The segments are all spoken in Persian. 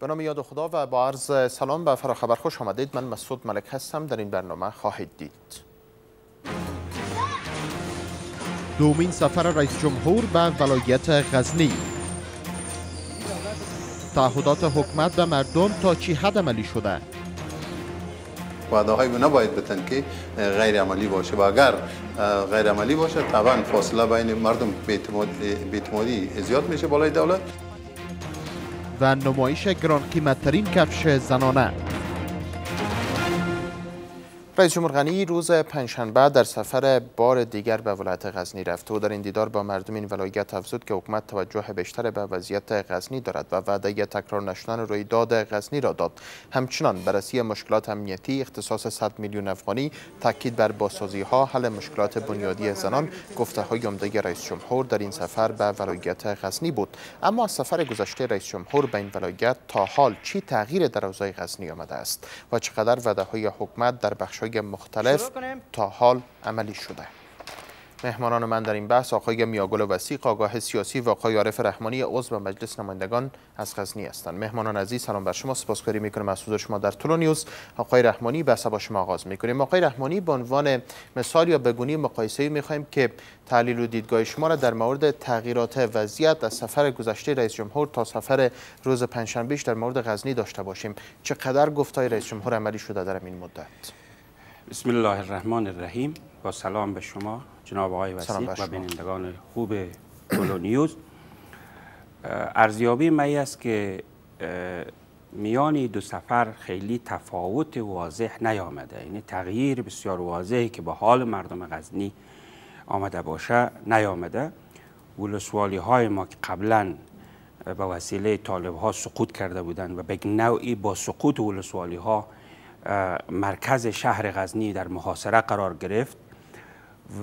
به نام یاد خدا و با عرض سلام به فراخبر خوش آمدید. من مسعود ملک هستم. در این برنامه خواهید دید. دومین سفر رئیس جمهور به ولایت غزنی. تعهدات حکومت به مردم تا چی حد عملی شده؟ وعده های نباید بتن که غیر عملی باشه. و اگر غیر عملی باشه طبعا فاصله بین مردم بیعتمادی زیاد میشه بالای دولت. و نمایش گران قیمتترین کفش زنانه. رئیس جمهور غنی روز پنجشنبه در سفر بار دیگر به ولایت غزنی رفت. و در این دیدار با مردم این ولایت افزود که حکومت توجه بیشتر به وضعیت غزنی دارد و وعده تکرار نشدن رویداد غزنی را داد. همچنان بررسی مشکلات امنیتی اختصاص 100 میلیون افغانی تاکید بر بازسازی ها حل مشکلات بنیادی زنان گفته های عمده رئیس جمهور در این سفر به ولایت غزنی بود. اما از سفر گذشته رئیس جمهور به این ولایت تا حال چی تغییر در اوضاع غزنی آمده است و چقدر وعده های حکومت در بخش مختلف تا حال عملی شده. مهمانان من در این بحث آقای میاگل وسیق آگاه سیاسی و آقای عارف رحمانی عضو مجلس نمایندگان از غزنی هستند. مهمانان عزیز سلام بر شما. سپاسگزاری می‌کنم از حضور شما در طول نیوز. آقای رحمانی بحث با شما آغاز می‌کنیم. آقای رحمانی به عنوان مثال یا بگونی مقایسه‌ای می‌خوایم که تحلیل و دیدگاه شما را در مورد تغییرات وضعیت از سفر گذشته رئیس جمهور تا سفر روز پنجشنبه در مورد غزنی داشته باشیم. چقدر گفتای رئیس جمهور عملی شده در این مدت؟ بسم الله الرحمن الرحیم با سلام به شما جناب آقای وسیق و بینندگان خوب کلو نیوز. ارزیابی می است که میان دو سفر خیلی تفاوت واضح نیامده. یعنی تغییر بسیار واضحی که با حال مردم غزنی آمده باشه نیامده. ولسوالی های ما که قبلا به وسیله طالب ها سقوط کرده بودند و به نوعی با سقوط ولسوالی ها مرکز شهر غزنی در محاصره قرار گرفت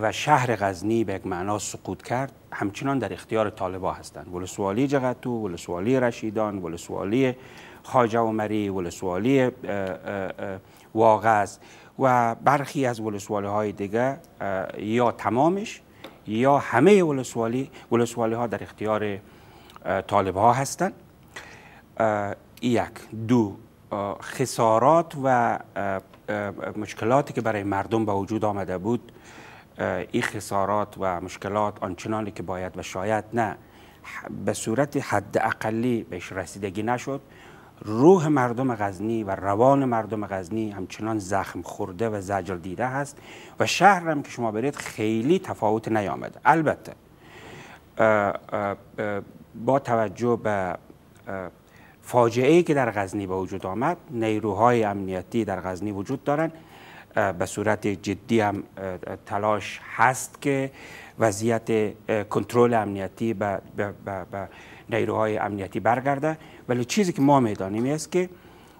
و شهر غزنی به یک معنا سقوط کرد. همچنان در اختیار طالبا هستند. ولسوالی جغتو ولسوالی رشیدان ولسوالی خاجه عمری ولسوالی واغز و برخی از ولسوالی های دیگه یا تمامش یا همه ولسوالی ولسوالی ها در اختیار طالب ها هستند. یک دو خسارات و مشکلاتی که برای مردم به وجود آمده بود این خسارات و مشکلات آنچنانی که باید و شاید نه به صورت حد اقلی بهش رسیدگی نشد. روح مردم غزنی و روان مردم غزنی همچنان زخم خورده و زجر دیده هست و شهر هم که شما برید خیلی تفاوت نیامده. البته با توجه به فاجعه ای که در غزنی به وجود آمد نیروهای امنیتی در غزنی وجود دارند. به صورت جدی هم تلاش هست که وضعیت کنترل امنیتی به نیروهای امنیتی برگرده. ولی چیزی که ما می‌دانیم است که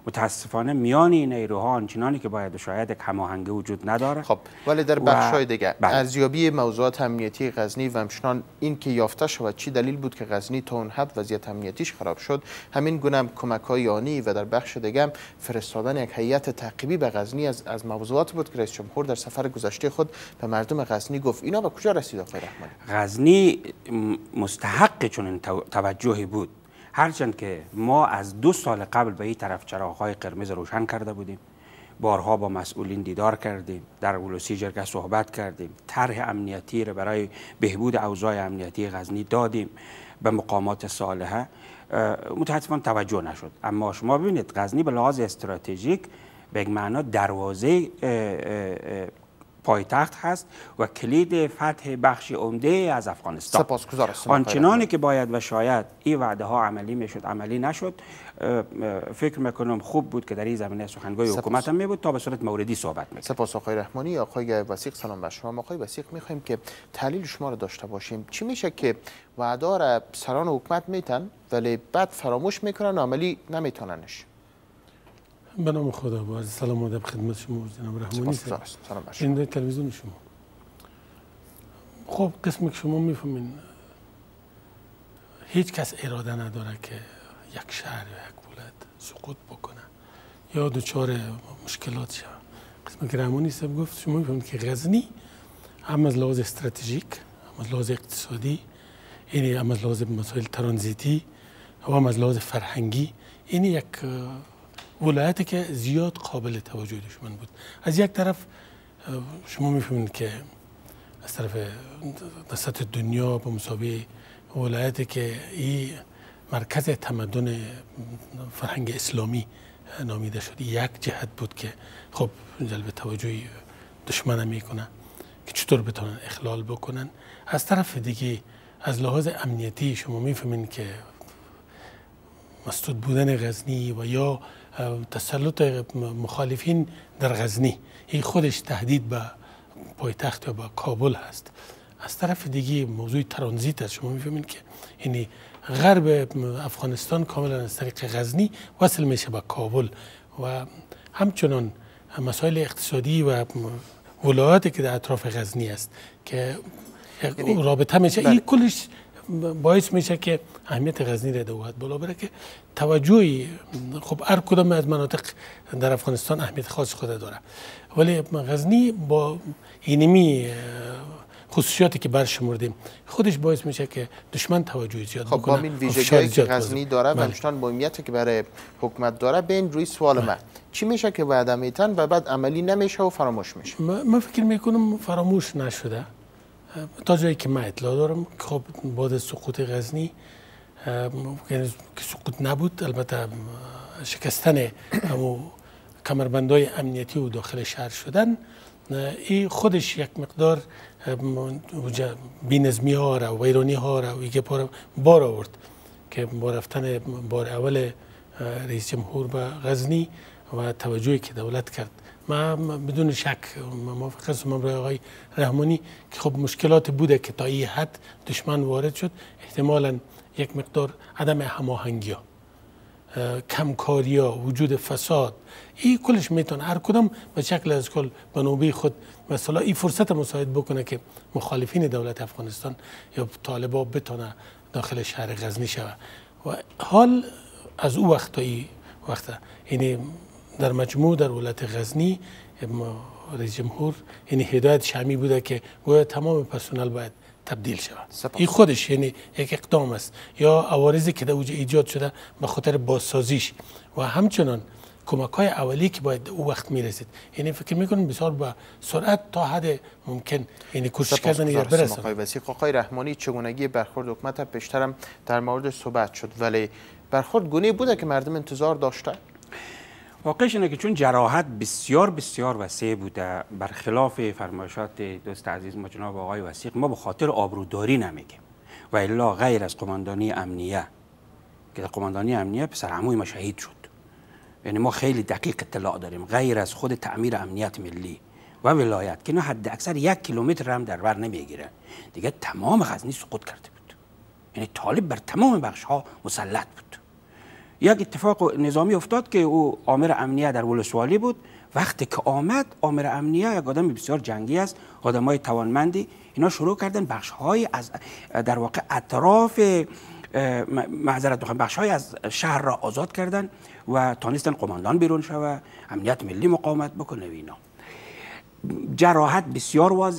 متاسفانه میان این نیروها آنچنانی که باید شاید یک هماهنگی وجود نداره خب ولی در بخش های دیگه بله. ارزیابی موضوعات امنیتی غزنی و همچنان این که یافته شود چی دلیل بود که غزنی تا اون حد وضعیت امنیتیش خراب شد همین گونه هم کمک های آنی و در بخش دیگه هم فرستادن یک هیئت تعقیبی به غزنی از از موضوعات بود که رئیس جمهور در سفر گذشته خود به مردم غزنی گفت. اینا به کجا رسید آقای رحمانی؟ غزنی مستحق چون توجهی بود. هرچند که ما از دو سال قبل به این طرف چراغهای قرمز روشن کرده بودیم. بارها با مسئولین دیدار کردیم در ولوسی جرگه صحبت کردیم طرح امنیتی را برای بهبود اوضاع امنیتی غزنی دادیم. به مقامات صالحه متاسفانه توجه نشد. اما شما ببینید غزنی به لحاظ استراتژیک به معنا دروازه پایتخت هست و کلید فتح بخش عمده از افغانستان. آنچنانی که باید و شاید این وعده ها عملی می‌شد عملی نشد. فکر می‌کنم خوب بود که در این زمینه سخنگوی حکومت هم می بود تا به صورت موردی صحبت می‌کنم سپاس آقای رحمانی. آقای وسیق سلام بر شما. آقای وسیق می‌خوایم که تحلیل شما رو داشته باشیم. چی میشه که وعده را سران حکومت میتن ولی بعد فراموش می‌کنن عملی نمیتوننش؟ به نام خدا با عرض سلام ادب خدمت شما جناب رحمانی سلام این تلویزیون شما. خب قسمی که شما می‌فهمین هیچ کس اراده نداره که یک شهر یا یک ولایت سقوط بکنه یا دچار مشکلات شود قسمی که رحمانی صاحب گفت شما می‌فهمید که غزنی هم از لحاظ استراتژیک هم از لحاظ اقتصادی یعنی هم از لحاظ مسائل ترانزیتی و هم از لحاظ فرهنگی این یک ولایتی که زیاد قابل توجه دشمن بود. از یک طرف شما می‌فهمید که از طرف سطح دنیا به مسابقه ولایتی که این مرکز تمدن فرهنگ اسلامی نامیده شد یک جهت بود که خب جلب توجه دشمن می‌کنه که چطور بتونن اخلال بکنن. از طرف دیگه از لحاظ امنیتی شما می‌فهمین که مسدود بودن غزنی و یا تسلط مخالفین در غزنی. این خودش تهدید به پایتخت یا به کابل هست. از طرف دیگه موضوع ترانزیت است. شما می‌فهمین که یعنی غرب افغانستان کاملا از طریق غزنی وصل میشه به کابل و همچنان مسائل اقتصادی و ولایاتی که در اطراف غزنی است که یعنی رابطه میشه. این بله. کلش باعث میشه که اهمیت غزنی را دوات بالا بره که توجهی خب هر کدام از مناطق در افغانستان اهمیت خاص خود داره. ولی غزنی با اینمی خصوصیاتی که برشمردیم خودش باعث میشه که دشمن توجه زیاد خب با این ویژگی که غزنی داره و همچنان مهمیتی که برای حکومت داره به این روی سوال من چی میشه که وعده میتن و بعد عملی نمیشه و فراموش میشه؟ من فکر می‌کنم فراموش نشده. تا جایی که من اطلاع دارم خب بعد سقوط غزنی یعنی که سقوط نبود البته شکستن همو کمربندهای امنیتی و داخل شهر شدن این خودش یک مقدار بینظمی ها را و ویرانی ها را و ایگه بار آورد که با رفتن بار اول رئیس جمهور به غزنی و توجهی که دولت کرد. ما بدون شک موافق هستم. با آقای رحمانی که خب مشکلات بوده که تا این حد دشمن وارد شد احتمالا یک مقدار عدم هماهنگی ها کمکاری ها وجود فساد این کلش می‌تونه. هر کدام به شکل از کل به نوبه خود مثلا این فرصت مساعد بکنه که مخالفین دولت افغانستان یا طالبا بتونه داخل شهر غزنی شود و حال از او وقت تا این وقت یعنی در مجموع در ولایت غزنی رئیس جمهور یعنی هدایت شمی بوده که گویا تمام پرسنل باید تبدیل شود. این خودش یعنی یک اقدام است. یا عوارضی که در ایجاد شده به خاطر بازسازیش. و همچنان کمک های اولی که باید او وقت می‌رسید. یعنی فکر می‌کنم بسیار با سرعت تا حد ممکن. یعنی کوشش کردن یا برسن آقای وسیق آقای رحمانی چگونگی برخورد حکومت پیشترم در مورد صحبت شد. ولی برخورد گونه بوده که مردم انتظار داشته واقعش اینه که چون جراحت بسیار بسیار وسیع بوده برخلاف فرمایشات دوست عزیز ما جناب آقای وسیق ما به خاطر آبروداری نمیگیم. و الا غیر از قماندانی امنیه. که در قماندانی امنیه پسر عموی ما شهید شد. یعنی ما خیلی دقیق اطلاع داریم. غیر از خود تعمیر امنیت ملی و ولایت که نه حد اکثر یک کیلومتر هم در بر نمی‌گیره. دیگه تمام غزنی سقوط کرده بود. یعنی طالب بر تمام بخش ها مسلط بود. یک اتفاق نظامی افتاد که او آمر امنیه در ولسوالی بود. وقتی که آمد آمر امنیه یک آدم بسیار جنگی است آدم های توانمندی. اینا شروع کردن بخش های از در واقع اطراف معذرت بخوام بخش های از شهر را آزاد کردن و تانستن قماندان بیرون شوه امنیت ملی مقاومت بکنه و اینا. جراحت بسیار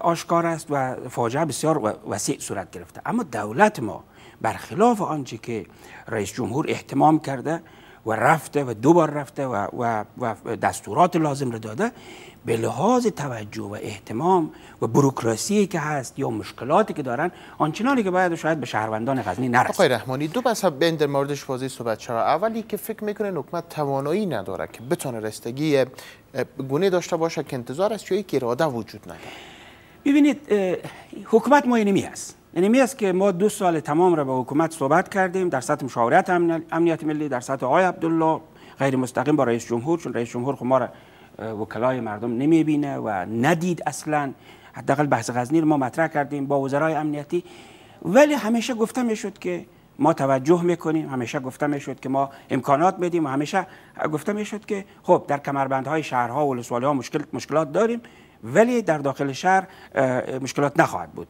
آشکار است و فاجعه بسیار وسیع صورت گرفته. اما دولت ما برخلاف آنچه که رئیس جمهور احتمام کرده و رفته و دو بار رفته و, و, و دستورات لازم رو داده به لحاظ توجه و احتمام و بروکراسی که هست یا مشکلاتی که دارن آنچنانی که باید شاید به شهروندان غزنی نرسه. آقای رحمانی دو بس بین در موردش واضح صحبت چرا؟ اولی که فکر می‌کنه حکومت توانایی نداره که بتونه رستگی گونه داشته باشه که انتظار است یا یک اراده وجود نداره؟ ببینید حکومت ما اینمی است. یعنی است که ما دو سال تمام را با حکومت صحبت کردیم در سطح مشاورت امنیت ملی در سطح آقای عبدالله غیر مستقیم با رئیس جمهور چون رئیس جمهور خب ما را وکلای مردم نمی‌بینه و ندید اصلا. حداقل بحث غزنی رو ما مطرح کردیم با وزرای امنیتی. ولی همیشه گفته می‌شد که ما توجه می‌کنیم همیشه گفته می‌شد که ما امکانات بدیم و همیشه گفته می‌شد که خب در کمربندهای شهرها و ولسوالی ها مشکل مشکلات داریم ولی در داخل شهر مشکلات نخواهد بود.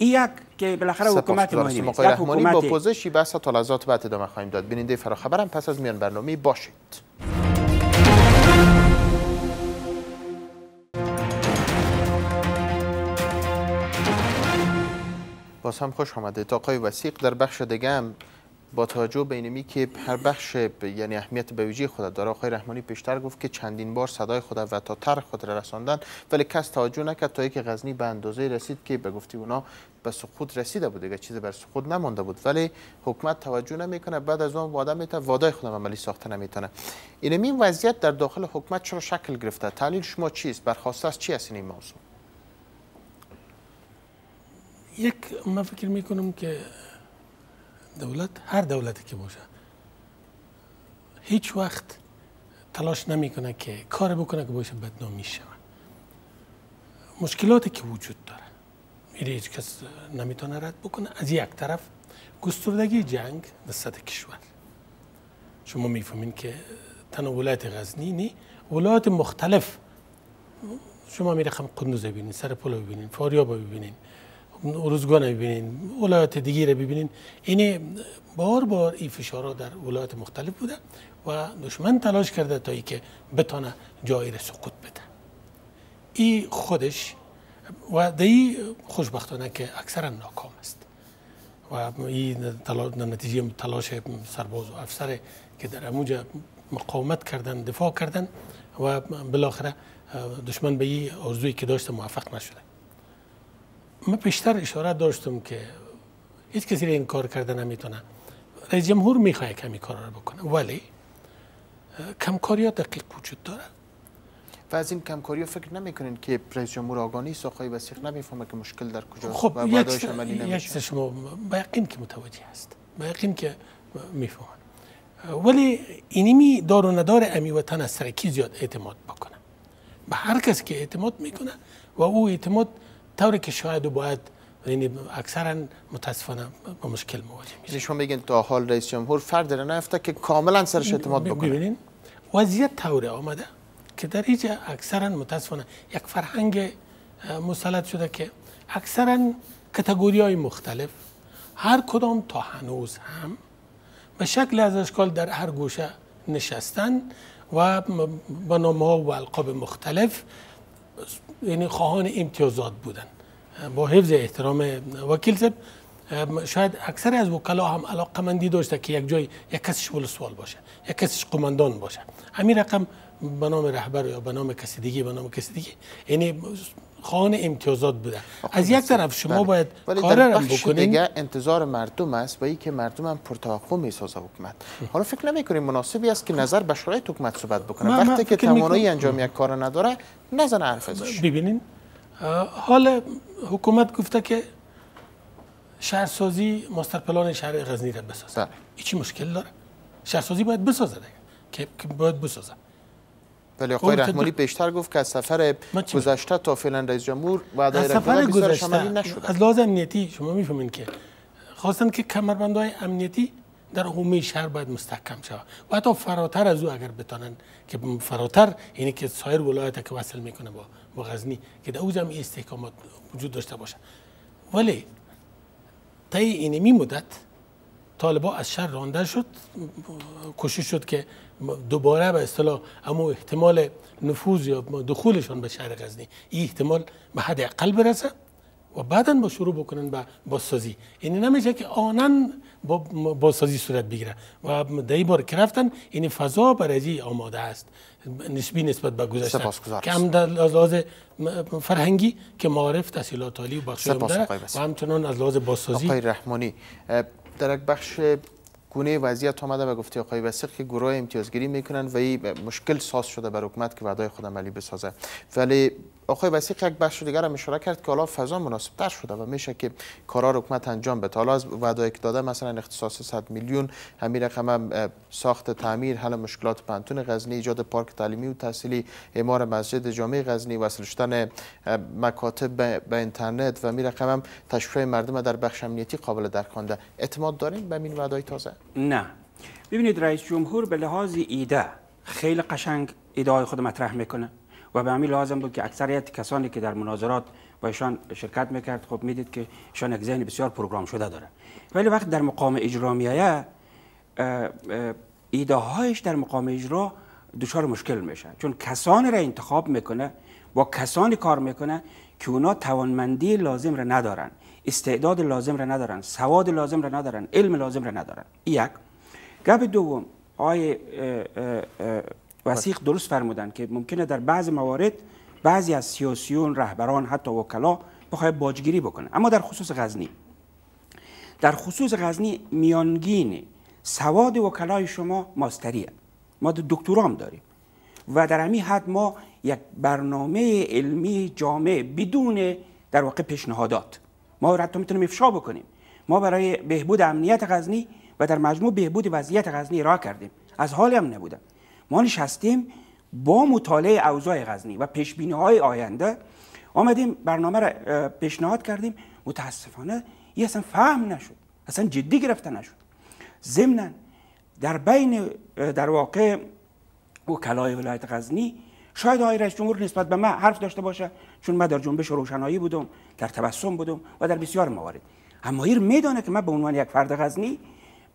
یک که بالاخره حکومت مهمی است حکومت با پوزشی بحث تا لحظات بعد ادامه خواهیم داد بیننده فراخبرم پس از میان برنامه باشید باز هم خوش آمده تا آقای وسیق در بخش دیگه هم با توجه به که هر بخش یعنی اهمیت به ویژه خود داره. آقای رحمانی پیشتر گفت که چندین بار صدای خود و تا تر خود را رساندن ولی کس توجه نکرد تا که غزنی به اندازه رسید که به گفتی اونا به سقوط رسیده بود دیگه چیزی بر سقوط نمانده بود. ولی حکومت توجه نمی‌کنه بعد از اون وعده میته وعده خودم عملی ساخته نمی‌تونه. این وضعیت در داخل حکومت چرا شکل گرفته؟ تحلیل شما چیست؟ برخواسته از چی است این موضوع؟ یک من فکر می‌کنم که دولت هر دولتی که باشه. هیچ وقت تلاش نمی‌کنه که کار بکنه که باشه بدنامی شود مشکلاتی که وجود داره. میره هیچ کس نمی‌تونه رد بکنه. از یک طرف گستردگی جنگ در سطح کشور. شما می‌فهمین که تنها ولایت غزنی نی ولایت مختلف. شما میره خم قندوز ببینین سر پل ببینین فاریاب ببینین. روزگان ببینین ولایت دیگه رو ببینین. این بار بار این فشارها در ولایت مختلف بوده و دشمن تلاش کرده تا ای که بتانه جایی رو سقوط بده. این خودش و دی خوشبختانه که اکثرا ناکام است. و این نتیجه تلاش سرباز و افسر که در اموجه مقاومت کردن دفاع کردن و بالاخره دشمن به این آرزویی که داشته موفق نشده. من پیشتر اشاره داشتم که هیچ کسی این کار کرده نمی‌تونه. رئیس جمهور می‌خواد کمی کار رو بکنه. ولی کمکاری دقیق وجود داره. و از این کمکاری فکر نمی‌کنین که رئیس جمهور آگانی ساخای وسیق نمی‌فهمه که مشکل در کجاست خب و یک یک شما با یقین که متوجه هست. با یقین که می‌فهمن. ولی اینمی دار و ندار امی وطن از سرکی زیاد اعتماد بکنه؟ به هر کس که اعتماد می‌کنه و او اعتماد طوری که شاید و باید یعنی اکثرا متاسفانه با مشکل مواجه میشه یعنی شما میگین تا حال رئیس جمهور فرد را نفته که کاملا سرش اعتماد بکنه. ببینین وضعیت طوری آمده که در اینجا اکثرا متاسفانه یک فرهنگ مسلط شده که اکثرا کتگوری های مختلف هر کدام تا هنوز هم به شکل از اشکال در هر گوشه نشستن و با نامه ها و القاب مختلف یعنی خواهان امتیازات بودن. با حفظ احترام وکیل صاحب شاید اکثر از وکلا هم علاقه مندی داشته که یک جای یک کسش ولسوال باشه یک کسش قماندان باشه. همین رقم به نام رهبر یا به نام کسی دیگه به نام کسی دیگه یعنی خان امتیازات بوده. از یک طرف شما بله. باید کار را بکنید دیگه انتظار مردم است و ای که مردم هم پرتوقع می‌سازه حکومت. حالا فکر نمی مناسبی است که نظر به شرایط حکومت صحبت بکنه. وقتی که توانایی انجام یک کار نداره نزن حرف ازش. ببینین حال حکومت گفته که شهرسازی ماستر پلان شهر غزنی را بسازه. بله. چی مشکل داره. شهرسازی باید بسازه دیگه. که باید بسازه. ولی آقای رحمانی بیشتر گفت که از سفر گذشته تا فعلا رئیس جمهور وعده از سفر گذشته. از لحاظ امنیتی شما می‌فهمین که خواستن که کمربندهای امنیتی در حومه شهر باید مستحکم شود. و حتی فراتر از او اگر بتانن که فراتر یعنی که سایر ولایت که وصل می‌کنه با با غزنی که در اوج هم استحکامات وجود داشته باشه. ولی طی اینمی مدت طالبا از شهر رانده شد کوشش شد که دوباره به اصطلاح اما احتمال نفوذ یا دخولشان به شهر غزنی این احتمال به حد اقل برسه و بعدا با شروع بکنن به بازسازی. این نمیشه که آنن با بازسازی صورت بگیره و در بار که رفتن این فضا برای آماده است. نسبی نسبت به گذشته. که هم در لحاظ فرهنگی که معارف تحصیلات عالی و بخش و همچنان از لحاظ بازسازی آقای رحمانی در یک بخش گونه وضعیت آمده و گفته آقای وسیق که گروه امتیازگیری می‌کنن و این مشکل ساز شده بر حکومت که وعده خود عملی بسازه. ولی آقای وسیق یک بخش دیگر هم اشاره کرد که حالا فضا مناسب تر شده و میشه که کارا حکومت انجام بده. حالا از که داده مثلا اختصاص 100 میلیون همین رقم هم ساخت تعمیر حل مشکلات پنتون غزنی ایجاد پارک تعلیمی و تحصیلی اعمار مسجد جامع غزنی وصل شدن مکاتب به اینترنت و می رقم هم تشویق مردم در بخش امنیتی قابل درک خوانده اعتماد دارین به این وعده تازه؟ نه. ببینید رئیس جمهور به لحاظ ایده خیلی قشنگ ایده خود مطرح می‌کنه. و به همین لازم بود که اکثریت کسانی که در مناظرات با ایشان شرکت می‌کرد خب می‌دید که ایشان یک ذهن بسیار پروگرام شده داره. ولی وقت در مقام اجرا میایه ایده هایش در مقام اجرا دچار مشکل میشه چون کسانی را انتخاب می‌کنه با کسانی کار می‌کنه که اونا توانمندی لازم را ندارن استعداد لازم را ندارن سواد لازم را ندارن علم لازم را ندارن. یک. گپ دوم آقای وسیق درست فرمودن که ممکنه در بعض موارد بعضی از سیاسیون رهبران حتی وکلا بخواه باجگیری بکنه اما در خصوص غزنی. در خصوص غزنی میانگین سواد وکلای شما ماستریه. ما دکترام داریم. و در همین حد ما یک برنامه علمی جامع بدون در واقع پیشنهادات. ما حتی می‌تونیم افشا بکنیم. ما برای بهبود امنیت غزنی و در مجموع بهبود وضعیت غزنی راه کردیم. از حال هم نبودم ما نشستیم با مطالعه اوضاع غزنی و پیش های آینده آمدیم برنامه را پیشنهاد کردیم. متاسفانه یه اصلا فهم نشد اصلا جدی گرفته نشد. ضمنا در بین در واقع وکلای ولایت غزنی شاید آقای رئیس جمهور نسبت به من حرف داشته باشه چون من در جنبش روشنایی بودم در تبسم بودم و در بسیار موارد. اما ایر میدانه که من به عنوان یک فرد غزنی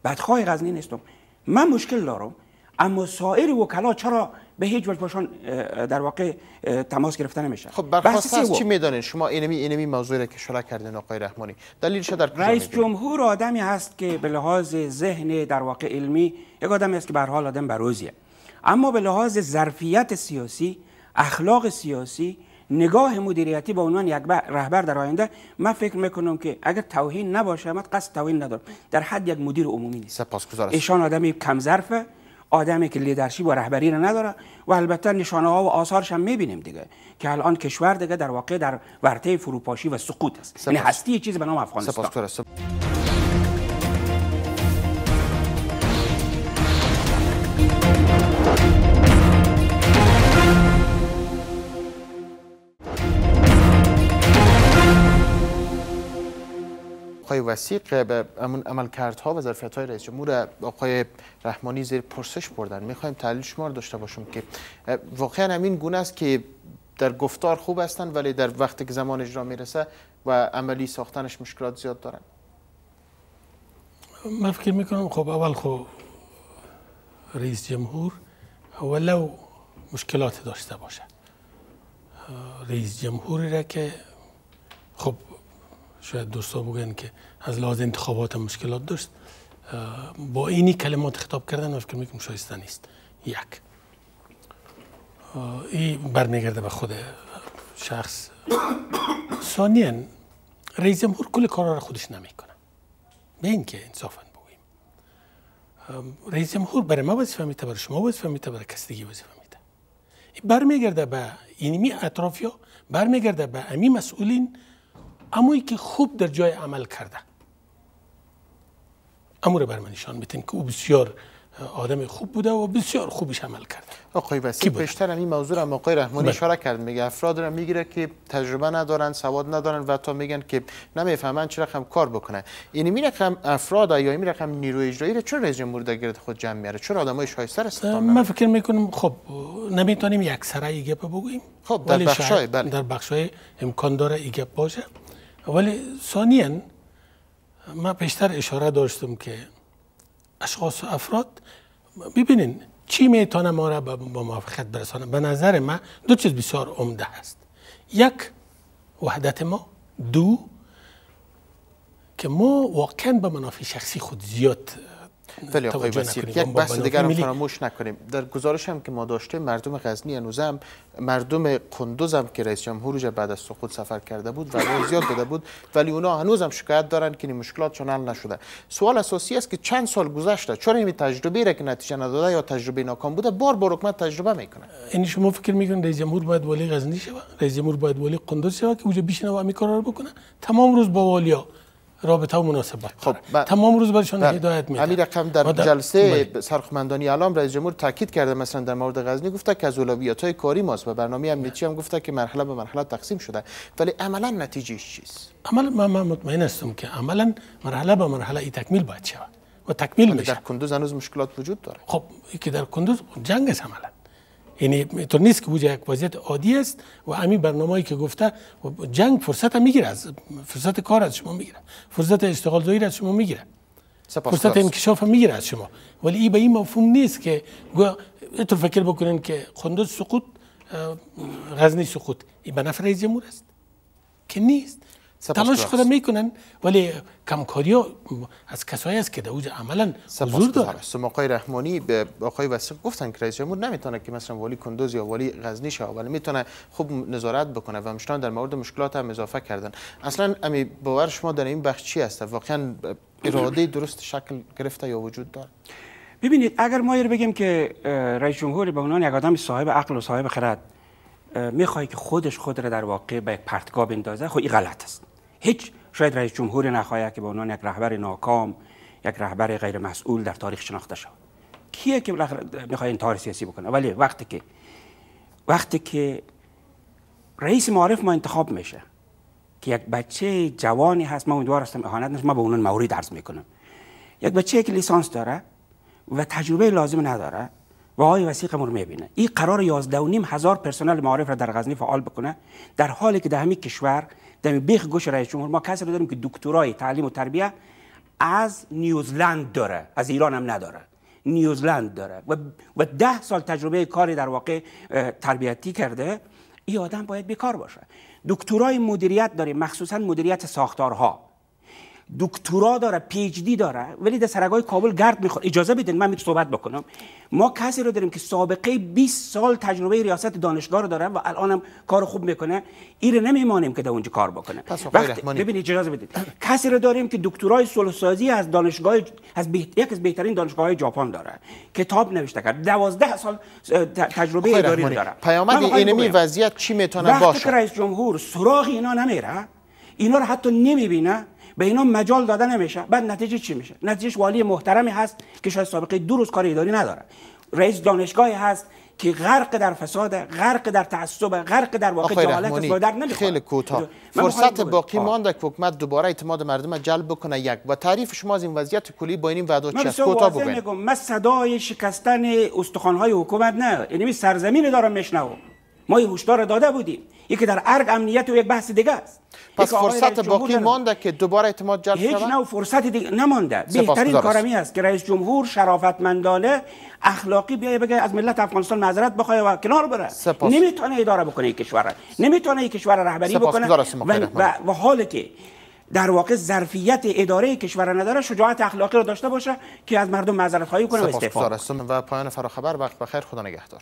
بدخواه غزنی نیستم. من مشکل دارم. اما سایر وکلا چرا به هیچ وجه باشان در واقع تماس گرفته نمیشه؟ خب برخواست از چی می‌دانین؟ شما اینمی اینمی موضوعی که شرح کردین آقای رحمانی. دلیلش در رئیس جمهور آدمی هست که به لحاظ ذهن در واقع علمی یک آدمی است که به حال آدم بروزیه اما به لحاظ ظرفیت سیاسی اخلاق سیاسی نگاه مدیریتی به عنوان یک رهبر در آینده من فکر می‌کنم که اگر توهین نباشه من قصد توهین ندارم. در حد یک مدیر عمومی نیست. سپاسگزارم. ایشان آدمی کم ظرفه آدمی که لیدرشپ و رهبری را نداره و البته نشانه ها و آثارش هم می‌بینیم دیگه که الان کشور دیگه در واقع در ورطه فروپاشی و سقوط است. یعنی هستی چیز به نام افغانستان. آقای وسیق به امون عملکردها و ظرفیت‌های رئیس جمهور آقای رحمانی زیر پرسش بردن. می‌خوایم تحلیل شما رو داشته باشیم که واقعا همین گونه است که در گفتار خوب هستند ولی در وقتی که زمان اجرا می‌رسه و عملی ساختنش مشکلات زیاد دارن. من فکر می‌کنم خب اول خب رئیس جمهور ولو مشکلات داشته باشه. رئیس جمهوری را که خب شاید دوستا بگن که از لحاظ انتخابات مشکلات داشت. با اینی کلمات خطاب کردن فکر می‌کنم شایسته نیست. یک. این برمیگرده به خود شخص. ثانیا رئیس جمهور کل کارا را خودش نمی‌کنه. به این که انصافا بگوییم. رئیس جمهور برای ما وظیفه میته برای شما وظیفه میته برای کس دیگه وظیفه میته برمیگرده به اینمی اطرافیا برمیگرده به امی مسئولین اموی که خوب در جای عمل کرده. امو رو بر من نشان که او بسیار آدم خوب بوده و بسیار خوبش عمل کرده. آقای وسیع پیشتر این موضوع را آقای رحمانی بله. اشاره کرد. میگه افراد را می‌گیره که تجربه ندارن سواد ندارن و تا میگن که نمی‌فهمن چه رقم کار بکنه یعنی می رقم افراد یا می رقم نیروی اجرایی را چرا رئیس جمهور در گرد خود جمع میاره چرا آدمای شایسته استخدام من فکر می‌کنم خب نمی‌تونیم یک سرای گپ بگوییم. خب در بخشای بله. در بخشای امکان داره ای گپ باشه. ولی ثانیا ما پیشتر اشاره داشتم که اشخاص و افراد ببینین چی می‌تونه ما را به موافقت برسانه؟ به نظر من دو چیز بسیار عمده هست یک وحدت ما. دو که ما واقعا به منافع شخصی خود زیاد ولی آقای وسیق یک بحث دیگر هم فراموش نکنیم. در گزارش هم که ما داشته مردم غزنی هم مردم قندوز هم که رئیس جمهور بعد از سقوط سفر کرده بود و زیاد داده بود ولی اونا هنوز هم شکایت دارن که این مشکلات حل نشده. سوال اساسی است که چند سال گذشته چرا این تجربه را که نتیجه نداده یا تجربه ناکام بوده بار بار حکومت تجربه می‌کنه؟ این یعنی شما فکر می‌کنید رئیس جمهور باید ولی غزنی شود رئیس جمهور باید ولی قندوز شود که اونجا بشینه و کارا رو بکنه؟ تمام روز با والیا. رابطه و مناسبت خب تمام روز برشان بله. هدایت میده امیر رقم در جلسه بله. سرخمندانی اعلام رئیس جمهور تاکید کرده مثلا در مورد غزنی گفته که از اولویت های کاری ماست و برنامه امنیتی هم گفته که مرحله به مرحله تقسیم شده. ولی عملا نتیجه چیست؟ عملا من مطمئن هستم که عملا مرحله به مرحله ای تکمیل باید شود و تکمیل میشه در کندوز هنوز مشکلات وجود داره. خب که در کندوز جنگ است عملا. یعنی تو نیست که وجه یک وضعیت عادی است و همین برنامه‌ای که گفته جنگ فرصت می‌گیره از فرصت کار از شما می‌گیره. فرصت اشتغال زایی از شما می‌گیره. فرصت انکشاف می‌گیره از شما. ولی این به این مفهوم نیست که تو فکر بکنین که قندوز سقوط غزنی سقوط. این به نفع رئیس جمهور است. که نیست. تلاش خودم می‌کنن ولی کمکاری ها از کسایی است که در اوج عملا حضور داره آقای رحمانی به آقای وسیق گفتن که رئیس جمهور نمی‌تونه که مثلا ولی کندوز یا ولی غزنی شه ولی می‌تونه خوب نظارت بکنه و مشتان در مورد مشکلات هم اضافه کردن. اصلا امی باور شما در این بخش چی است؟ واقعا اراده درست شکل گرفته یا وجود داره؟ ببینید اگر ما بگیم که رئیس جمهور به عنوان یک آدم صاحب عقل و صاحب خرد می‌خوای که خودش خود را در واقع به یک پرتگاه بندازه خب این غلط است. هیچ شاید رئیس جمهور نخواهد که به عنوان یک رهبر ناکام یک رهبر غیر مسئول در تاریخ شناخته شود. کیه که می‌خواد انتحار سیاسی بکنه؟ ولی وقتی که وقتی که رئیس معارف ما انتخاب میشه که یک بچه جوانی هست ما امیدوار هستم اهانت نشه ما به اونون مورد عرض می‌کنم. یک بچه که لیسانس داره و تجربه لازم نداره و آقای وسیق رو می‌بینه. این قرار 11 و نیم هزار پرسنل معارف را در غزنی فعال بکنه در حالی که در همین کشور در بیخ گوش رئیس جمهور ما کسی رو داریم که دکترای تعلیم و تربیه از نیوزلند داره از ایران هم نداره. نیوزلند داره و, و ده سال تجربه کاری در واقع تربیتی کرده این آدم باید بیکار باشه. دکترای مدیریت داریم مخصوصا مدیریت ساختارها. دکترا داره پی اچ دی داره ولی در سرگاه کابل گرد می‌خوره. اجازه بدین من می‌تونم صحبت بکنم. ما کسی رو داریم که سابقه 20 سال تجربه ریاست دانشگاه رو داره و الانم کار خوب می‌کنه. این رو نمیمانیم که در اونجا کار بکنه. پس وقتی ببینید اجازه بدید. کسی رو داریم که دکترای سازی از دانشگاه از یک از بهترین دانشگاه های ژاپن داره. کتاب نوشته کرد. 12 سال تجربه اداری داره. پیامد اینمی وضعیت چی می‌تونه باشه؟ وقتی رئیس جمهور سراغ اینا نمیره اینا رو حتی نمی‌بینه به اینا مجال داده نمیشه. بعد نتیجه چی میشه؟ نتیجهش والی محترمی هست که شاید سابقه دو روز کار اداری نداره. رئیس دانشگاهی هست که غرق در فساد غرق در تعصب غرق در واقع جهالت در خیلی کوتاه. فرصت باقی مانده که حکومت دوباره اعتماد مردم جلب بکنه. یک و تعریف شما از این وضعیت کلی با این وعده چی است؟ کوتاه بگوین من صدای شکستن استخوان‌های حکومت نه. یعنی سرزمین دارم میشنوم. ما این هشدار داده بودیم. یکی در ارگ امنیت و یک بحث دیگه است. پس فرصت باقی مانده که دوباره اعتماد جلب هیچ نوع فرصت دیگه نمانده. بهترین کارمی است که رئیس جمهور شرافتمندانه اخلاقی بیای بگه از ملت افغانستان معذرت بخواه و کنار بره. نمی‌تونه اداره بکنه این کشور نمی‌تونه این کشور رهبری بکنه. و, و, و حالی که در واقع ظرفیت اداره کشور نداره شجاعت اخلاقی رو داشته باشه که از مردم معذرت خواهی کنه و استعفا. و پایان فراخبر. وقت بخیر. خدا نگهدار.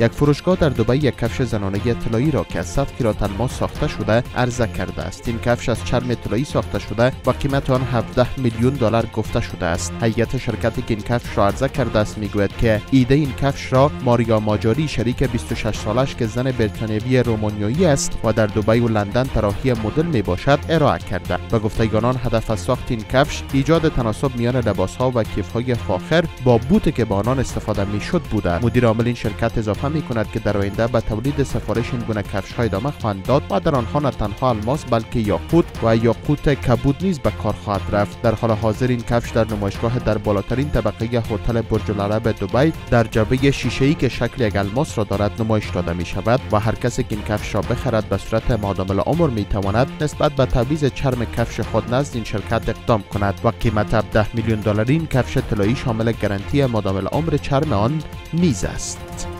یک فروشگاه در دبی یک کفش زنانه طلایی را که از 100 کیلوت الماس ساخته شده عرضه کرده است. این کفش از چرم طلایی ساخته شده و قیمت آن 17 میلیون دلار گفته شده است. هیئت شرکتی که این کفش را عرضه کرده است. می‌گوید که ایده این کفش را ماریا ماجاری شریک 26 سالش که زن بریتانیایی رومانیایی است و در دبی و لندن طراحی مدل می باشد ارائه کرده. و گفتگانان هدف از ساخت این کفش ایجاد تناسب میان لباس ها و کیف های فاخر با بوت که با آنان استفاده می‌شد بوده مدیر عامل این شرکت اضافه می کند که در آینده به تولید سفارش این گونه کفش های ادامه خواهند داد و در آنها نه تنها الماس بلکه یاقوت و یاقوت کبود نیز به کار خواهد رفت. در حال حاضر این کفش در نمایشگاه در بالاترین طبقه هتل برج العرب دبی در جبه شیشه ای که شکل یک الماس را دارد نمایش داده می شود و هر کسی که این کفش را بخرد به صورت مادام العمر می تواند نسبت به تعویض چرم کفش خود نزد این شرکت اقدام کند و قیمت 10 میلیون دلاری این کفش طلایی شامل گارانتی مادام العمر چرم آن نیز است.